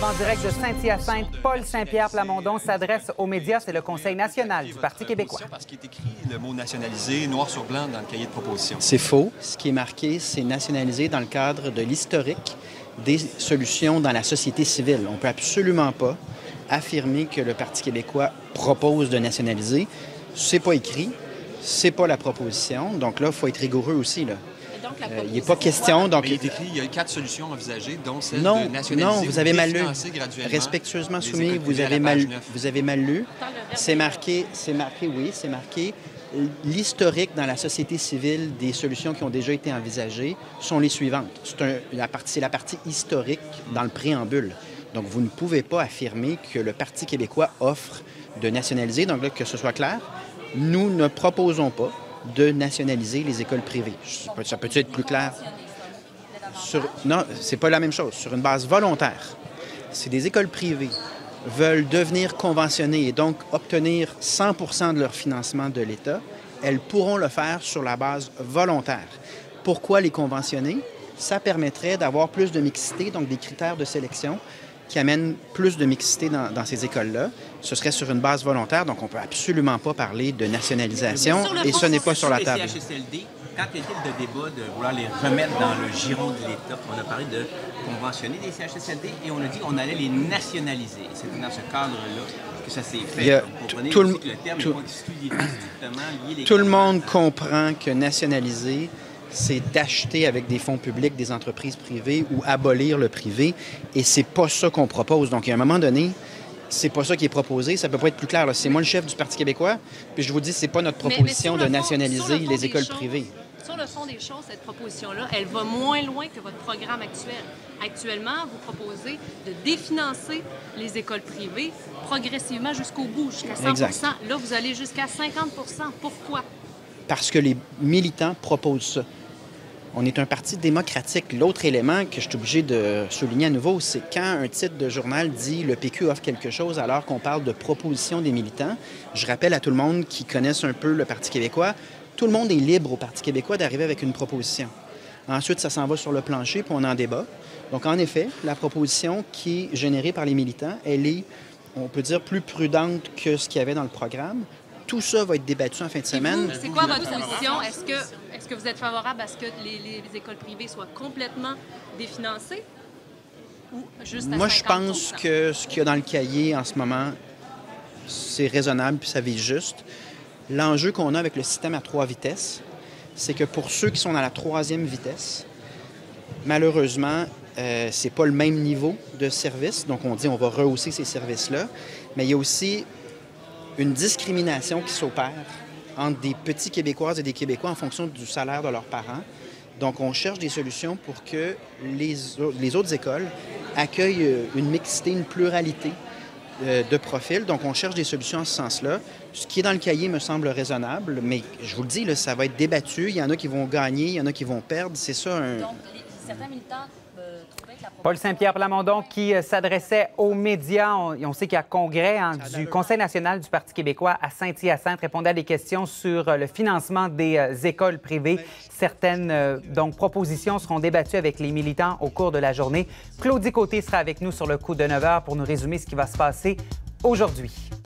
en direct de Saint-Hyacinthe. Paul Saint-Pierre Plamondon s'adresse aux médias. C'est le Conseil national du Parti québécois. Parce qu'il est écrit le mot nationalisé noir sur blanc dans le cahier de proposition. C'est faux. Ce qui est marqué, c'est nationalisé dans le cadre de l'historique des solutions dans la société civile. On ne peut absolument pas affirmer que le Parti québécois propose de nationaliser. C'est pas écrit, c'est pas la proposition. Donc là, il faut être rigoureux aussi. Là. Euh, il n'est pas question. Donc, Mais il est écrit, il y a quatre solutions envisagées, dont celle non, de nationaliser non, vous avez mal lu. Respectueusement soumis, vous avez, la mal, vous avez mal lu. C'est marqué, c'est marqué, oui, c'est marqué. L'historique dans la société civile des solutions qui ont déjà été envisagées sont les suivantes. C'est la la partie historique dans le préambule. Donc, vous ne pouvez pas affirmer que le Parti québécois offre de nationaliser. Donc, là, que ce soit clair, nous ne proposons pas de nationaliser les écoles privées. Ça peut- être plus clair? Sur- non, c'est pas la même chose. Sur une base volontaire, si des écoles privées veulent devenir conventionnées et donc obtenir 100 de leur financement de l'État, elles pourront le faire sur la base volontaire. Pourquoi les conventionner? Ça permettrait d'avoir plus de mixité, donc des critères de sélection qui amènent plus de mixité dans, dans ces écoles-là. Ce serait sur une base volontaire, donc on ne peut absolument pas parler de nationalisation et ce n'est pas sur la table. CHSLD, quand il y a eu le débat de vouloir les remettre dans le giron de l'État, on a parlé de conventionner les CHSLD et on a dit qu'on allait les nationaliser. C'était dans ce cadre-là que ça s'est fait. Tout le monde comprend que nationaliser, c'est d'acheter avec des fonds publics des entreprises privées ou abolir le privé. Et c'est pas ça qu'on propose. Donc, à un moment donné, c'est pas ça qui est proposé. Ça peut pas être plus clair. C'est moi le chef du Parti québécois, puis je vous dis, c'est pas notre Mais- mais proposition de nationaliser le les écoles choses- privées. Sur le fond des choses, cette proposition-là, elle va moins loin que votre programme actuel. Actuellement, vous proposez de définancer les écoles privées progressivement jusqu'au bout, jusqu'à 100 Exact. Là, vous allez jusqu'à 50 Pourquoi? Parce que les militants proposent ça. On est un parti démocratique. L'autre élément que je suis obligé de souligner à nouveau, c'est quand un titre de journal dit le PQ offre quelque chose alors qu'on parle de proposition des militants. Je rappelle à tout le monde qui connaissent un peu le Parti québécois, tout le monde est libre au Parti québécois d'arriver avec une proposition. Ensuite, ça s'en va sur le plancher, puis on en débat. Donc, en effet, la proposition qui est générée par les militants, elle est, on peut dire, plus prudente que ce qu'il y avait dans le programme. Tout ça va être débattu en fin de semaine. C'est quoi votre position? Est-ce que, est que vous êtes favorable à ce que les, les écoles privées soient complètement définancées? Ou juste à Moi, je 50 pense que ce qu'il y a dans le cahier en ce moment, c'est raisonnable puis ça vise juste. L'enjeu qu'on a avec le système à trois vitesses, c'est que pour ceux qui sont dans la troisième vitesse, malheureusement, euh, c'est pas le même niveau de service. Donc, on dit on va rehausser ces services-là. Mais il y a aussi une discrimination qui s'opère entre des petits Québécoises et des Québécois en fonction du salaire de leurs parents. Donc, on cherche des solutions pour que les, les autres écoles accueillent euh, une mixité, une pluralité euh, de profils. Donc, on cherche des solutions en ce sens-là. Ce qui est dans le cahier me semble raisonnable, mais je vous le dis, ça va être débattu. Il y en a qui vont gagner, il y en a qui vont perdre. C'est ça un... certains militants euh, trouvaient que la Paul Saint-Pierre Plamondon qui euh, s'adressait aux médias. On, on sait qu'il y a congrès hein, du Conseil national du Parti québécois à Saint-Hyacinthe répondait à des questions sur euh, le financement des écoles privées. Certaines euh, donc propositions seront débattues avec les militants au cours de la journée. Claudie Côté sera avec nous sur le coup de 9 h pour nous résumer ce qui va se passer aujourd'hui.